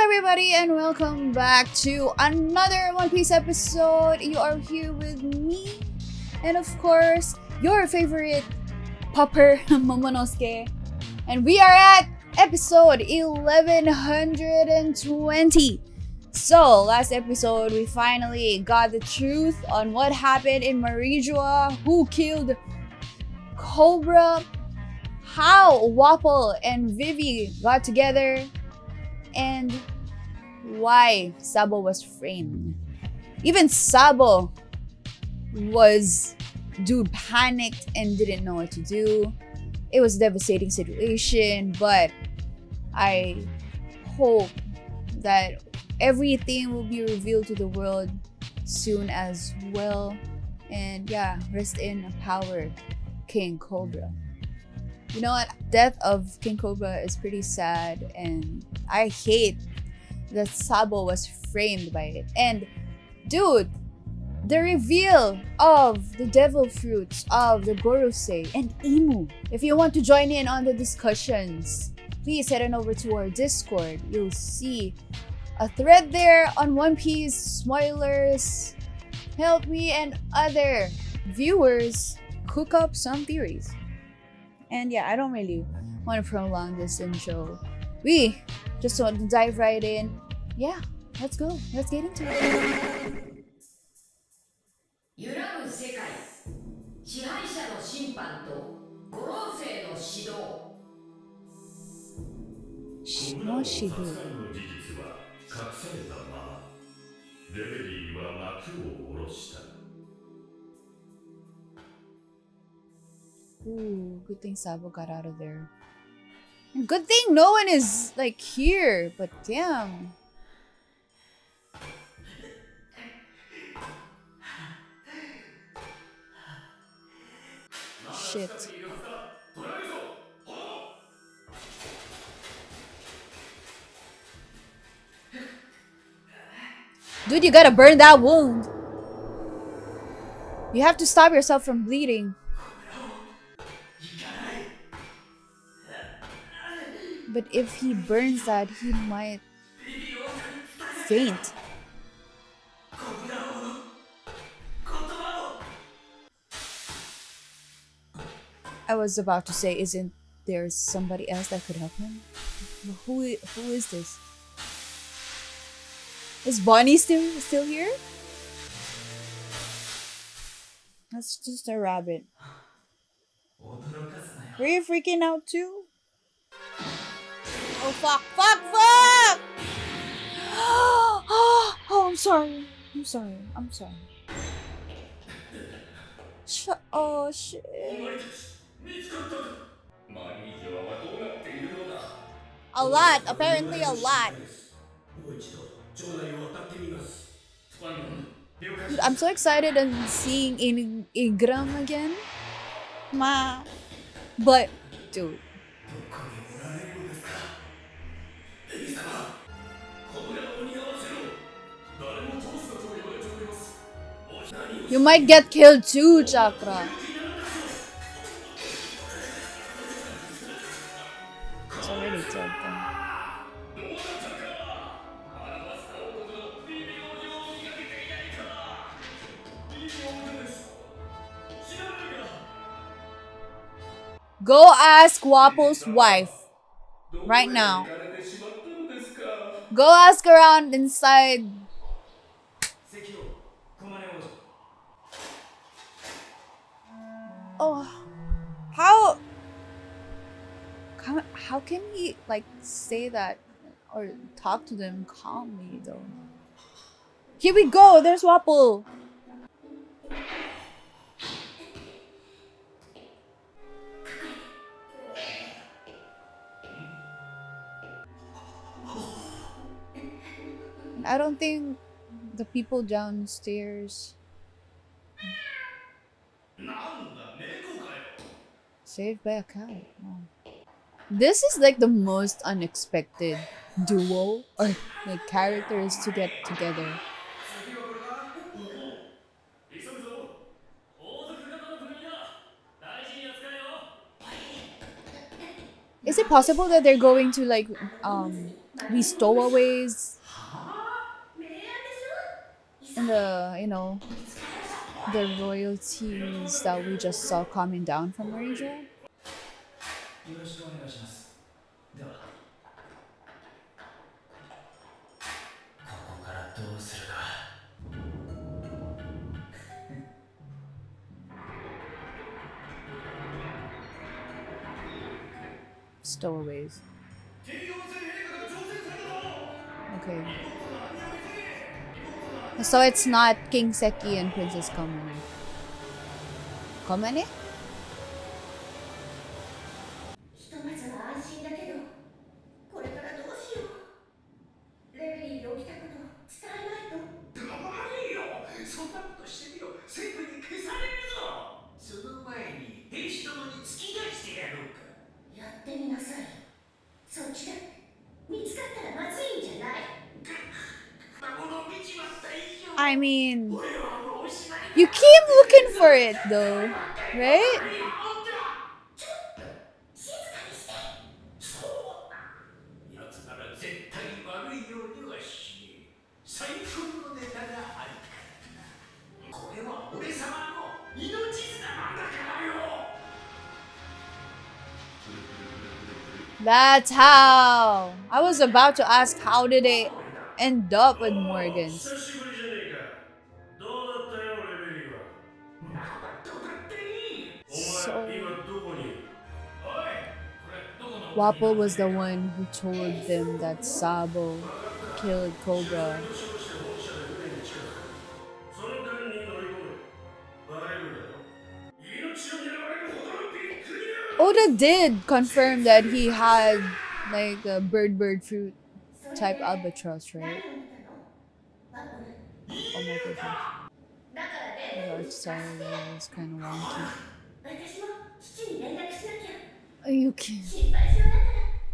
everybody, and welcome back to another One Piece episode. You are here with me, and of course, your favorite popper, Momonosuke. And we are at episode 1120. So, last episode, we finally got the truth on what happened in Mary Geoise, who killed Cobra, how Wapol and Vivi got together, and why Sabo was framed. Even Sabo was dude panicked and didn't know what to do. It was a devastating situation, but I hope that everything will be revealed to the world soon as well. And yeah, rest in power, King Cobra. You know what? Death of King Cobra is pretty sad and I hate that Sabo was framed by it. And dude, the reveal of the devil fruits of the Gorosei and Imu. If you want to join in on the discussions, please head on over to our Discord. You'll see a thread there on One Piece spoilers. Help me and other viewers cook up some theories. And yeah, I don't really want to prolong this intro. We just want to dive right in. Yeah, let's go. Let's get into it. 揺らぐ世界支配者の審判と五老星の指導の指導たくさんの事実は隠されたままレベリーは幕を下ろした Ooh, good thing Sabo got out of there. And good thing no one is like here, but damn. Shit. Dude, you gotta burn that wound. You have to stop yourself from bleeding. But if he burns that, he might faint. I was about to say, isn't there somebody else that could help him? Who who is this? Is Bonnie still still here? That's just a rabbit. Were you freaking out too? Oh, fuck, fuck, fuck! oh, I'm sorry. I'm sorry. I'm sorry. Sh oh, shit. A lot. Apparently a lot. Dude, I'm so excited and seeing in Ingram again. Ma. But, dude. You might get killed too, Chakra. It's already dead then. Go ask Wapol's wife right now. Go ask around inside how, how can he like say that or talk to them calmly though? Here we go. There's Wapol. I don't think the people downstairs. Saved by a cat. Oh. This is like the most unexpected duo or like characters to get together. Is it possible that they're going to like um be stowaways in the you know the royalties that we just saw coming down from Malaysia? よろしくお願いしますではここからどうするか Stowaways. 天陽戦陛下が挑戦されたぞ Okay. 何を見せ So it's not King Seki and Princess Komane. Komane? it though, right? That's how. I was about to ask how did they end up with Morgans. soul. Wapol was the one who told them that Sabo killed Cobra. Oda did confirm that he had like a bird bird fruit type albatross, right? Oh my goodness. The art style kind of wonky. 私も父に連絡しなきゃ Are you kidding? 心配性だからや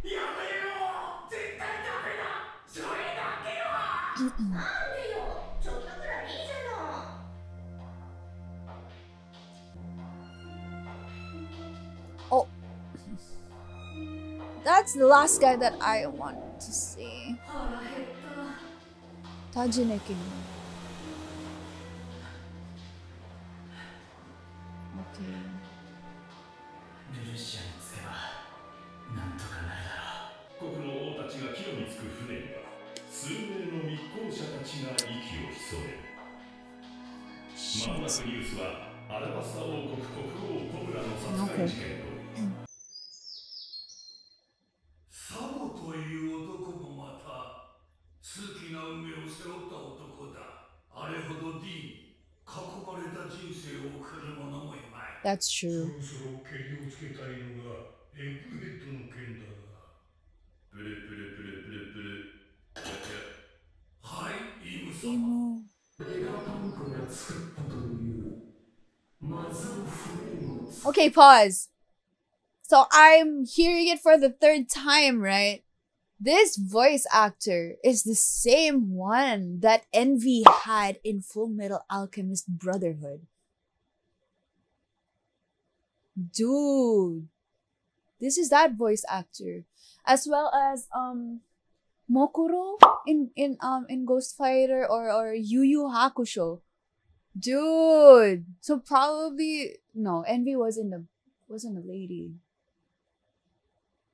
めろ絶対ダメだそれだけはなんでよちょっとくらいいいじゃない Oh. That's the last guy that I want to see. 腹減った Tajineki. ルルシアにつけばなんとかなるだろう。国の王たちが帰路につく船には数名の密航者たちが息を潜める。まもなくニュースはアラバスタ王国国王コブラの殺害事件と。ームを Okay, pause. So I'm hearing it for the third time, right? This voice actor is the same one that Envy had in Full Metal Alchemist Brotherhood. Dude, this is that voice actor, as well as um Mukuro in in um in Ghost Fighter or or Yu Yu Hakusho. Dude, so probably no. Envy wasn't a wasn't a lady.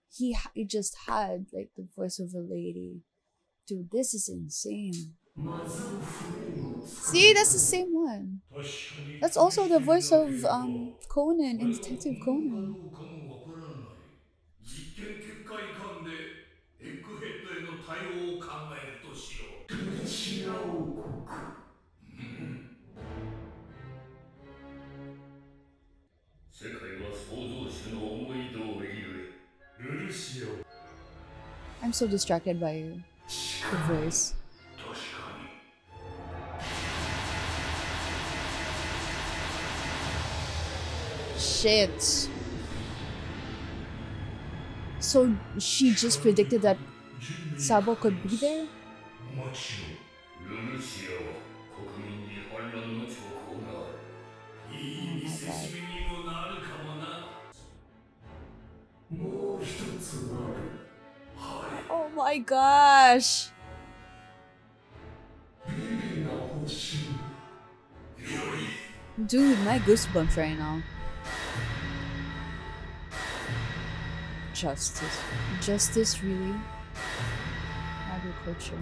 He he just had like the voice of a lady. Dude, this is insane. See, that's the same one. That's also the voice of um, Conan in Detective Conan. I'm so distracted by you. The voice. Shit. So she just predicted that Sabo could be there? Oh my gosh! Dude, my goosebumps right now. Justice. Justice, really? Agriculture.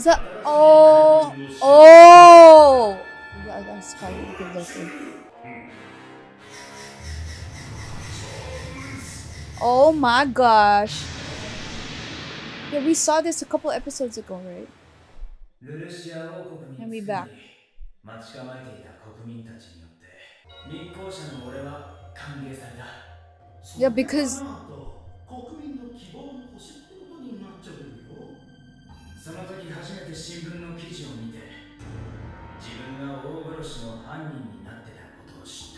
Is that. Oh! Oh! Yeah, that's kind of good looking. Oh my gosh. Yeah, we saw this a couple episodes ago, right? ルルシア王国に And 次 we ぎ back. 待ち構えていた国民たちによって密航者の俺は歓迎された Yeah, because 国民の希望の星ってことになっちゃうよ その時初めて新聞の記事を見て自分が大殺しの犯人になってたことを知っ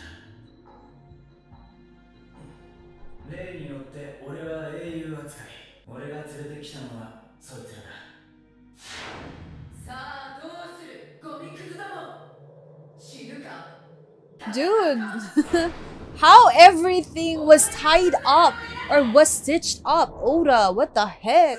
た。例によって俺は英雄扱い。俺が連れてきたのはそいつらだ。さあどうする？ゴミくずども死ぬか？Dude, how everything was tied up or was stitched up? Oda, what the heck?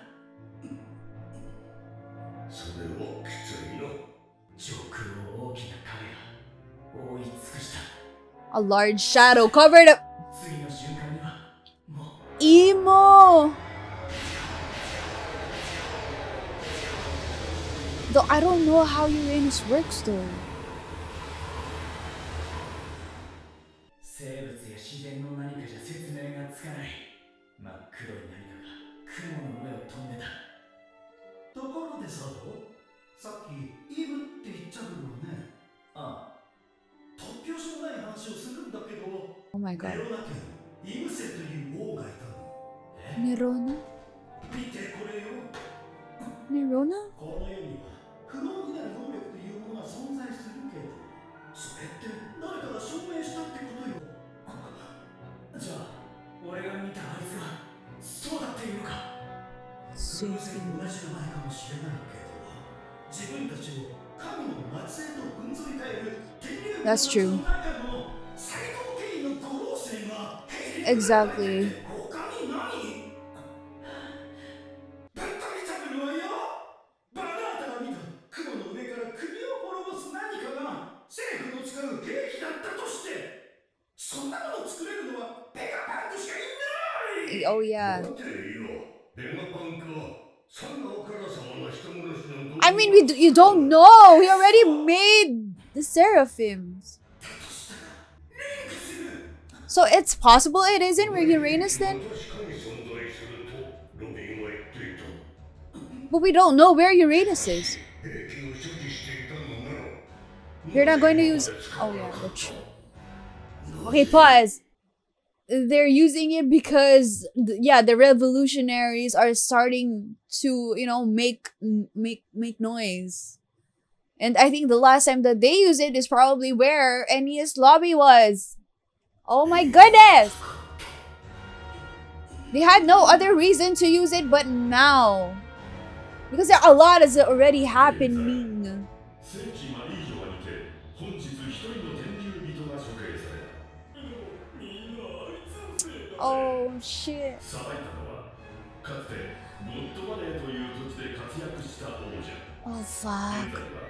A large shadow covered up. Imu! Though I don't know how Uranus works though. My god. イムセという王がいたの Nerona? 見てこれよ Nerona? この世には不能になる能力というものが存在するけどそれって誰かが証明したってことよじゃあ俺が見たあいつがそうだっていうのか偶然同じ名前かもしれないけど自分たちを神の末裔とふんぞり返る天竜 That's true. Exactly. Oh, yeah. I mean, we you don't know. We already made the seraphims. So it's possible it isn't Uranus then? But we don't know where Uranus is. You're not going to use... Oh yeah, which... Okay, pause. They're using it because, yeah, the revolutionaries are starting to, you know, make make make noise. And I think the last time that they use it is probably where Enies Lobby was. Oh my goodness! They had no other reason to use it but now, because there a lot is already happening. 聖地マリージョアにて本日一人の天竜人が処刑されたみんなあいつのせいだ Oh shit. 裁いたのはかつて ゴッドバレーという土地で活躍した王者 Oh 現 fuck.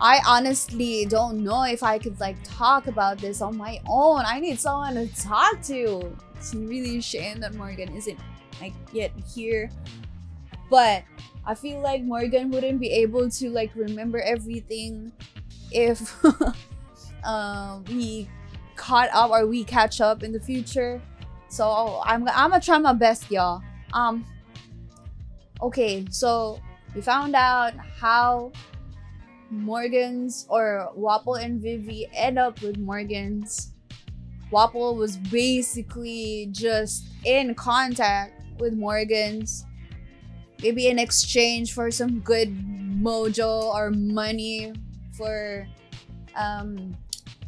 I honestly don't know if I could like talk about this on my own. I need someone to talk to. It's really a shame that Morgan isn't like yet here. But I feel like Morgan wouldn't be able to like remember everything if um we caught up or we catch up in the future. So I'm I'm gonna try my best, y'all. Um. Okay, so we found out how Morgans or Wapol and Vivi end up with Morgans. Wapol was basically just in contact with Morgan's, maybe in exchange for some good mojo or money for um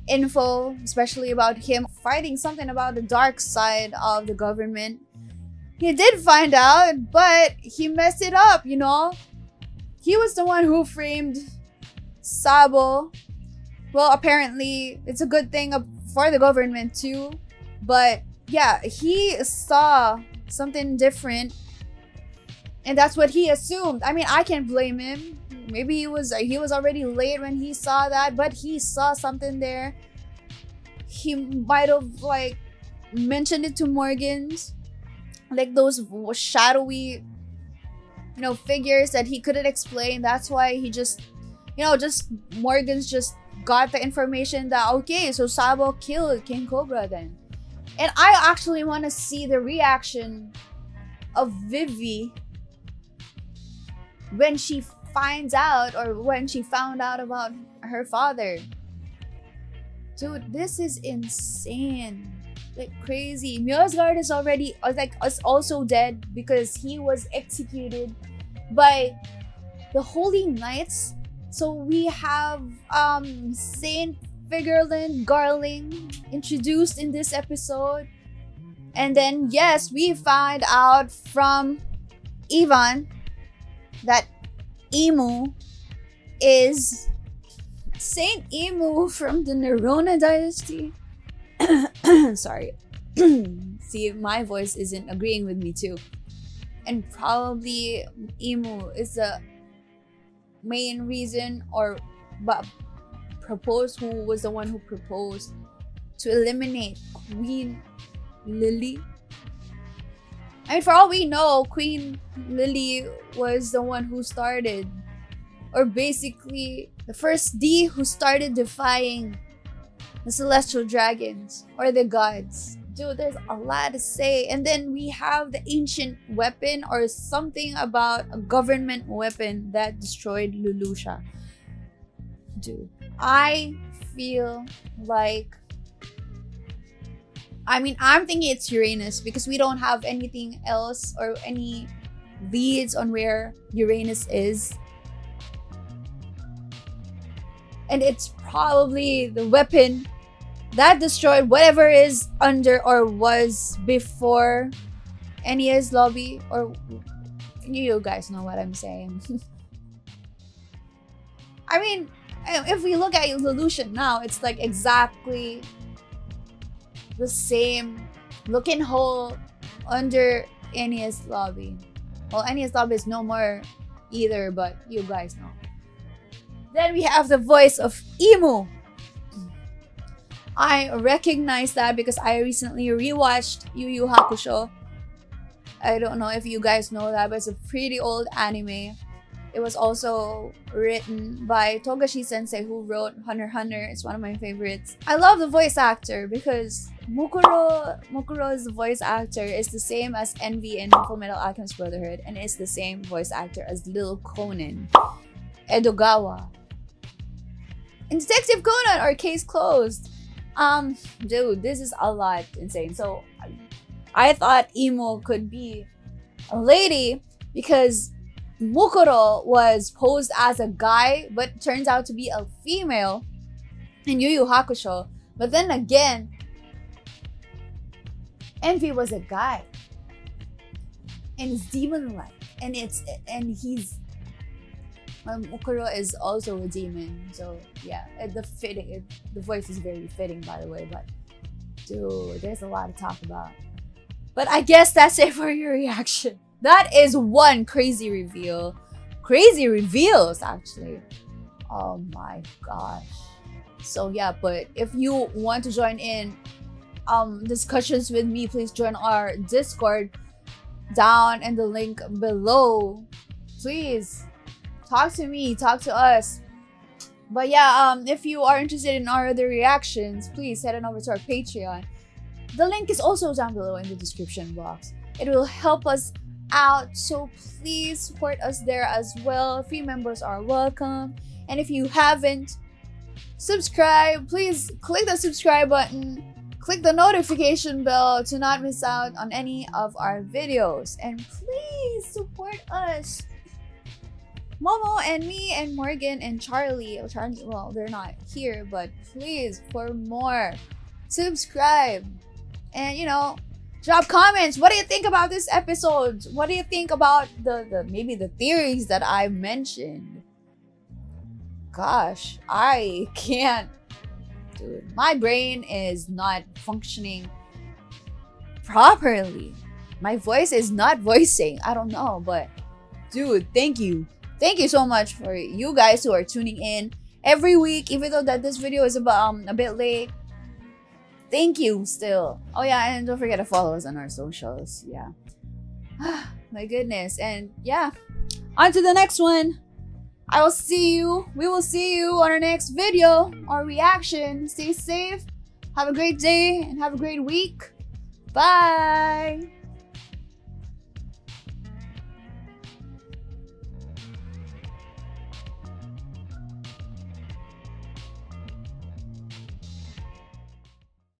info, especially about him fighting something about the dark side of the government. He did find out, but he messed it up, you know? He was the one who framed Sabo. Well, apparently, it's a good thing for the government too. But yeah, he saw something different. And that's what he assumed. I mean, I can't blame him. Maybe he was he was already late when he saw that, but he saw something there. He might have like mentioned it to Morgans, like those shadowy, you know, figures that he couldn't explain. That's why he just, you know, just Morgans just got the information that okay, so Sabo killed King Cobra then, and I actually want to see the reaction of Vivi when she finds out or when she found out about her father. Dude, this is insane. Like crazy. Mjosgard is already like is also dead because he was executed by the Holy Knights. So we have um Saint Figarland Garling introduced in this episode. And then yes, we find out from Ivan that Imu is Saint Imu from the Nerona dynasty. Sorry. See, my voice isn't agreeing with me too. And probably Imu is the main reason or but proposed who was the one who proposed to eliminate Queen Lily. I mean, for all we know, Queen Lily was the one who started, or basically the first D who started defying the celestial dragons or the gods. Dude, there's a lot to say. And then we have the ancient weapon or something about a government weapon that destroyed Lulusia. Dude, I feel like I mean, I'm thinking it's Uranus because we don't have anything else or any leads on where Uranus is. And it's probably the weapon that destroyed whatever is under or was before Enies Lobby or you guys know what I'm saying. I mean, if we look at Evolution now, it's like exactly the same looking hole under Enies Lobby. Well, Enies Lobby is no more either, but you guys know. Then we have the voice of Imu. I recognize that because I recently rewatched Yu Yu Hakusho. I don't know if you guys know that, but it's a pretty old anime. It was also written by Togashi Sensei, who wrote Hunter Hunter. It's one of my favorites. I love the voice actor because Mukuro Mukuro's voice actor is the same as Envy in Full Metal Alchemist Brotherhood, and is the same voice actor as Lil Conan, Edogawa. In Detective Conan our Case Closed. Um, dude, this is a lot insane. So, I thought Imu could be a lady because Mukuro was posed as a guy, but turns out to be a female in Yu Yu Hakusho. But then again, Envy was a guy. And it's demon-like. And it's and he's um, Mukuro is also a demon, so yeah, the fitting, it, the voice is very fitting, by the way. But dude, there's a lot to talk about. But I guess that's it for your reaction. That is one crazy reveal. Crazy reveals, actually. Oh my gosh. So yeah, but if you want to join in um discussions with me, please join our Discord down in the link below. Please talk to me, talk to us. But yeah, um, if you are interested in our other reactions, please head on over to our Patreon. The link is also down below in the description box. It will help us out, so please support us there as well. Free members are welcome. And if you haven't, subscribe. Please click the subscribe button. Click the notification bell to not miss out on any of our videos. And please support us. Momo and me and Morgan and Charlie, Charlie, well, they're not here, but please, for more, subscribe. And, you know, drop comments. What do you think about this episode? What do you think about the, the maybe the theories that I mentioned? Gosh, I can't. Dude, my brain is not functioning properly. My voice is not voicing. I don't know, but dude, thank you thank you so much for you guys who are tuning in every week even though that this video is about um a bit late. Thank you still. Oh yeah and don't forget to follow us on our socials. Yeah. My goodness. And yeah. On to the next one. I will see you. We will see you on our next video. Or reaction. Stay safe. Have a great day and have a great week. Bye